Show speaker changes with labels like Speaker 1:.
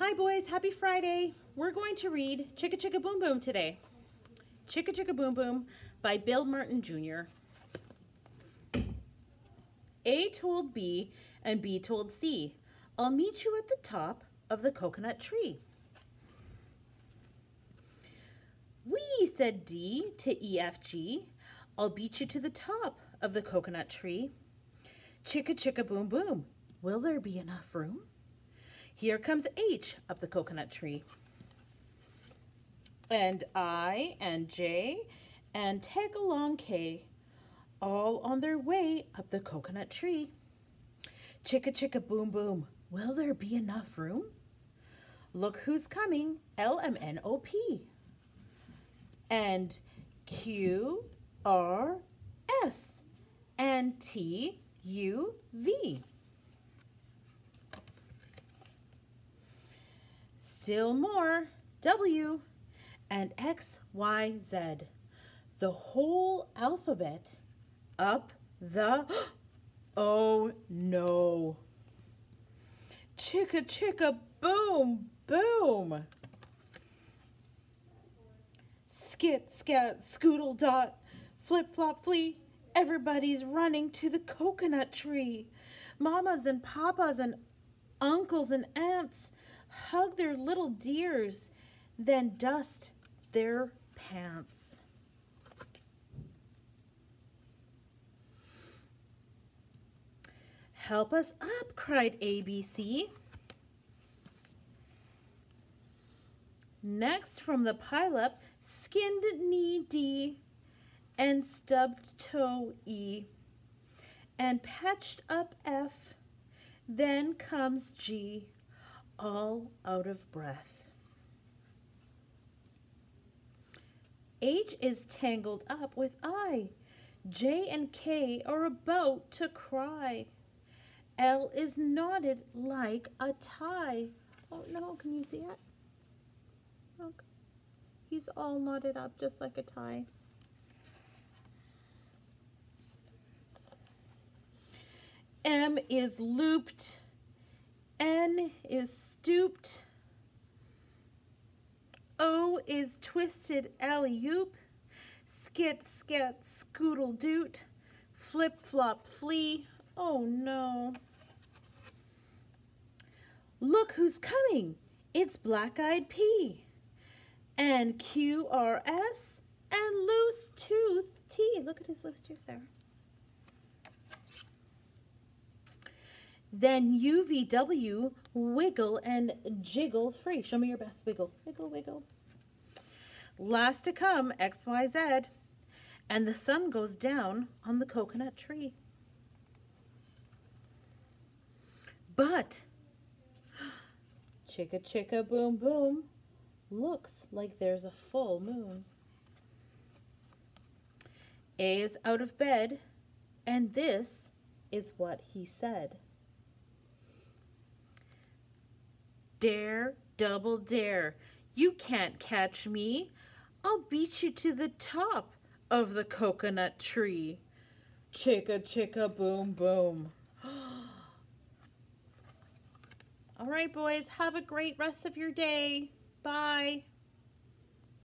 Speaker 1: Hi boys, happy Friday. We're going to read Chicka Chicka Boom Boom today. Chicka Chicka Boom Boom by Bill Martin Jr. A told B and B told C, I'll meet you at the top of the coconut tree. We, said D to EFG, I'll beat you to the top of the coconut tree. Chicka chicka boom boom, will there be enough room? Here comes H up the coconut tree. And I and J and tag along K, all on their way up the coconut tree. Chicka chicka boom boom, will there be enough room? Look who's coming, L-M-N-O-P. And Q, R, S, and T, U, V. Still more, W, and X, Y, Z. The whole alphabet up the, oh no. Chicka chicka boom boom. Skit scat scoodle dot flip flop flee. Everybody's running to the coconut tree. Mamas and papas and uncles and aunts hug their little dears, then dust their pants. Help us up, cried ABC. Next from the pileup, skinned knee D and stubbed toe E and patched up F. Then comes G, all out of breath. H is tangled up with I. J and K are about to cry. L is knotted like a tie. Oh no, can you see it? Look, he's all knotted up just like a tie. M is looped. Is stooped. O is twisted alley-oop. Skit, scat, scoodle doot. Flip, flop, flee. Oh no. Look who's coming. It's Black-Eyed P. And QRS and Loose Tooth T. Look at his loose tooth there. Then UVW, wiggle and jiggle free. Show me your best wiggle. Wiggle, wiggle. Last to come, XYZ. And the sun goes down on the coconut tree. But, chicka chicka boom boom, looks like there's a full moon. A is out of bed, and this is what he said. Dare, double dare, you can't catch me. I'll beat you to the top of the coconut tree. Chicka chicka boom boom. All right, boys, have a great rest of your day. Bye.